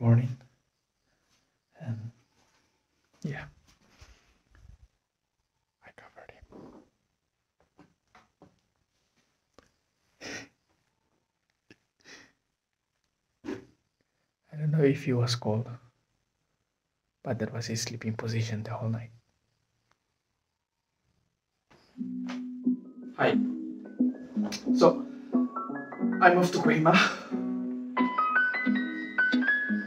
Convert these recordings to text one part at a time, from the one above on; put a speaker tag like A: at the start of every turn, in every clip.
A: morning. And yeah, I covered him. I don't know if he was cold, but that was his sleeping position the whole night. Hi. So, I moved to Kohima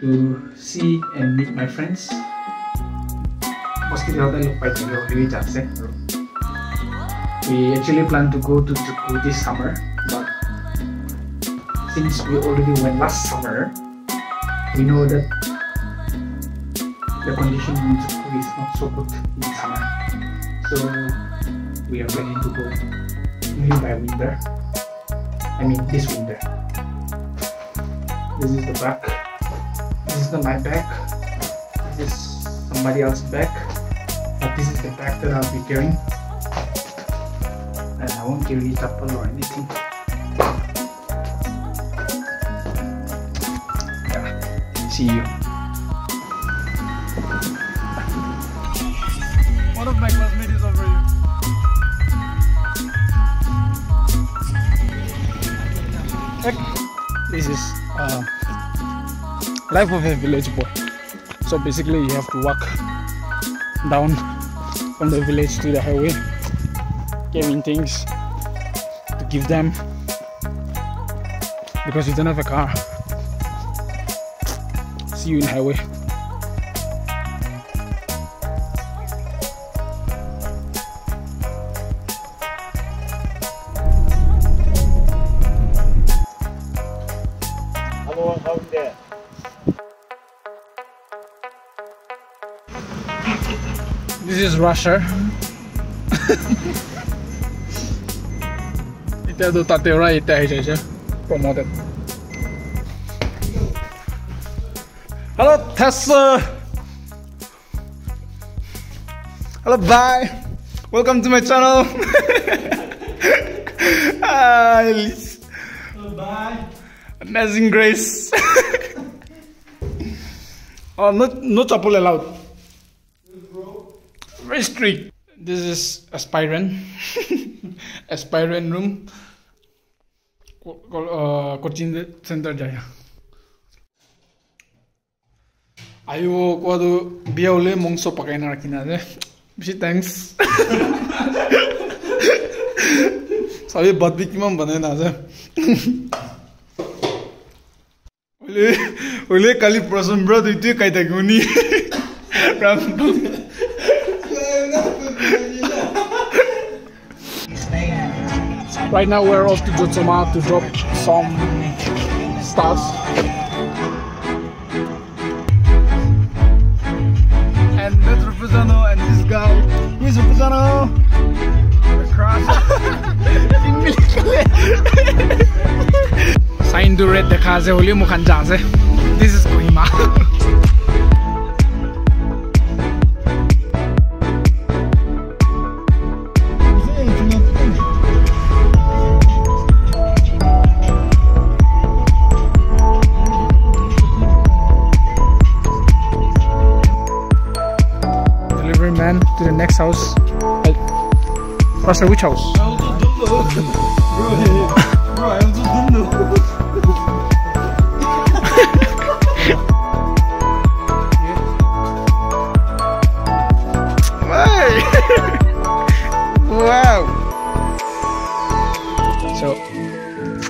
A: to see and meet my friends. Hospital look quite really just We actually plan to go to Tukku this summer, but since we already went last summer, we know that the condition in Tukku is not so good in summer. So we are planning to go only by winter. I mean this winter. This is the back. This is the my back. This is somebody else's back. But this is the bag that I'll be carrying. And I won't give carry chapel or anything. Yeah. See you. Life of a village boy. So basically, you have to walk down from the village to the highway, carrying things to give them because you don't have a car. See you in highway. This is Russia. এটা তো তাতে ওরা এটা হয়ে promoted. Hello, Tesla. Hello, bye. Welcome to my channel. Ah,
B: bye.
A: Amazing Grace. oh, no, no chapul allowed. very strict. This is aspirant, aspirant room. Uh, coaching center jaya. आयो कदो बिहाउले मङ्सो पकाइन राखिन अझै बेसी thanks सबै बदबिकमा पनि भन्दैन अझ उहिले उहिले काली प्रसन्न ब्रत त्यो काइताको नि प्र Right now we're off to Jotsoma to drop some stuff. And Metro Rufusano and this guy. Mr. Rufusano? The. Sign to red the Kaze only Mukhanjase. This is Kohima. to the next house. Hey. Pastor, which house?
B: I also don't know. Bro, bro, I also don't know.
A: Hey! wow! So,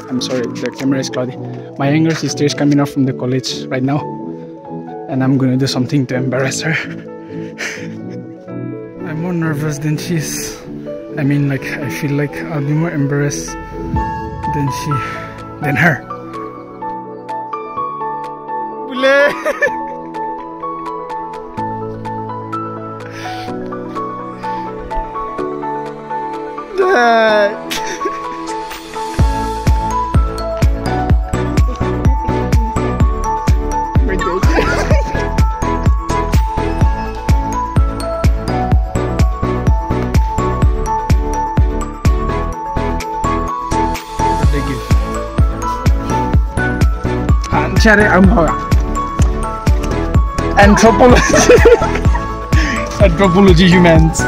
A: I'm sorry, the camera is cloudy. My younger sister is coming up from the college right now, and I'm gonna do something to embarrass her. More nervous than she is. I mean, like, I feel like I'll be more embarrassed than she, than her. Bule! Dad. Birthday gift. Ah, cari ang bawa. anthropology. anthropology humans.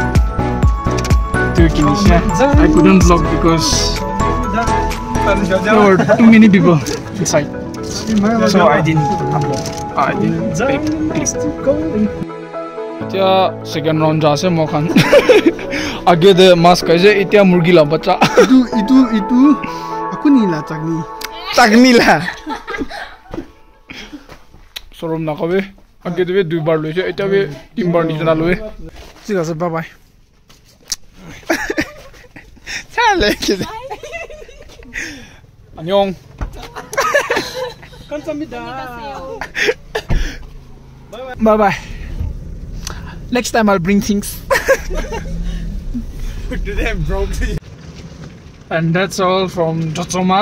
A: To Tunisia. I couldn't vlog because there were too many people inside. So I didn't I didn't take place. এতিয়া second round যা আছে মই খান আগে দে মাছ খাইছে এতিয়া মুৰ্গী লা বাচ্চা
B: Itu itu itu aku ni lah cakni.
A: চাকনি লা সৰম নাখাবে আগে দেবে দুইবাৰ লৈছে এতিয়া বে তিনিবাৰ নিচিনা লৈ ঠিক আছে বাই বাই চালে 안녕
B: Kamsahamnida.
A: bye bye next time I'll bring things
B: Today I'm broke.
A: and that's all from Jotsoma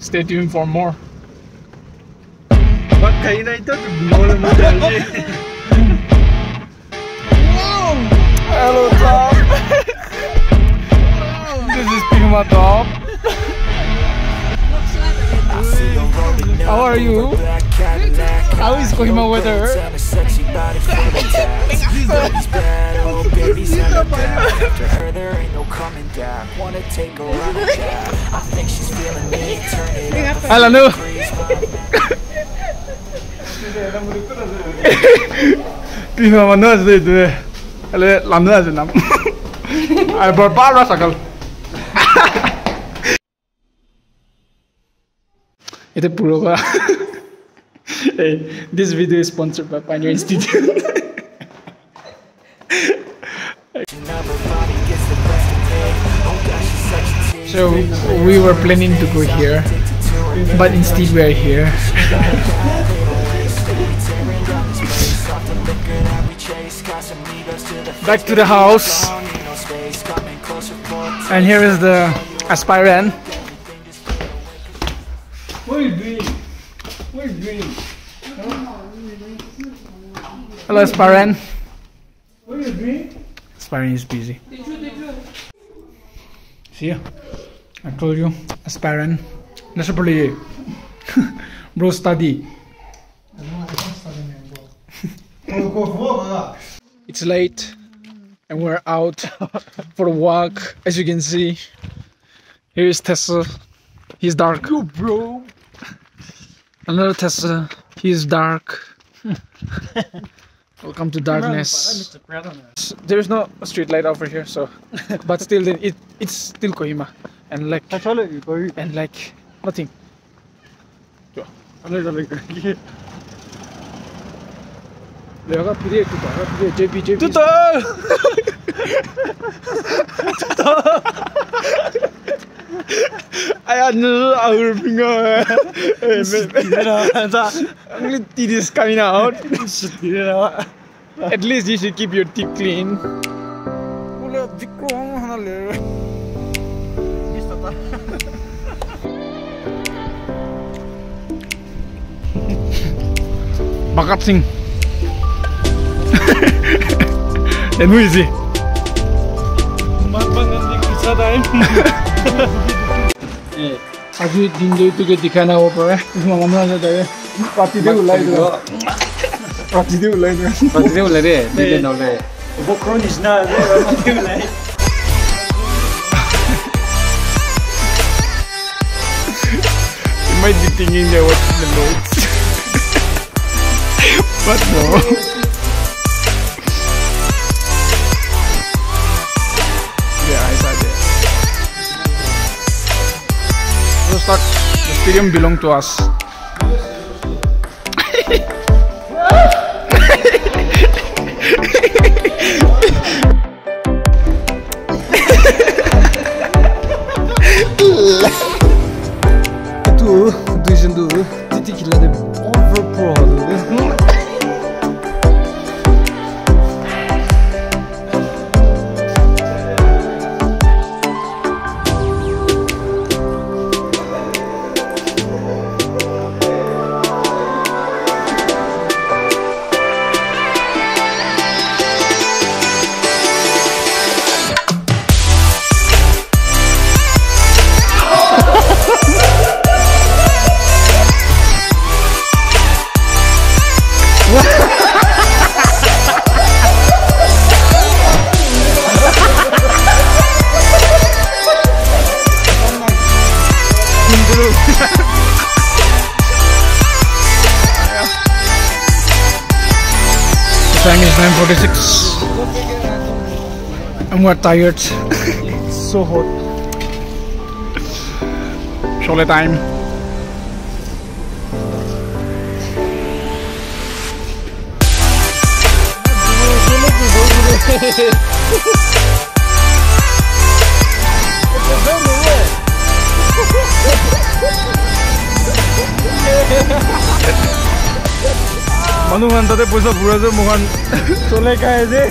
A: stay tuned for more
B: What kain na ito? Binola mo dali.
A: Hello, Tom. this is Pima Top. How are you? How is Kohima weather? Hello, no. Mana nam. Itu puro ka. Hey, this video is sponsored by Pioneer Institute. so we were planning to go here, but instead we are here. Back to the house. And here is the aspirant.
B: What are you doing? What are you doing?
A: Hello, aspirant.
B: What are you doing?
A: Aspirant is busy. See, I told you, aspirant. Nasa puli Bro, study.
B: Oh,
A: It's late, and we're out for a walk. As you can see, here is Tessa. He's dark.
B: Go, bro.
A: Another Tessa. He's dark. Welcome to darkness. There's no street light over here, so but still, it it's still Kohima, and like and like nothing.
B: Chalo, chalo, go.
A: 내가 비디오 또 나가 비디오 JP JP. Ay, no, our finger. Only teeth is coming out. At least you should keep your teeth clean. Wala, Vikram, hanale. Bakat sing. and who is he? Hey, I do to get the kind of opera. I'm not there. What did you like? What did you
C: like? What did you like? What
B: did you like?
A: You might be thinking that what's in notes. but no. The stadium belong to us.
B: 9.46 and we're tired? It's so hot. Shole time
A: তাতে পইচা যে মোহান চলে খাই যে।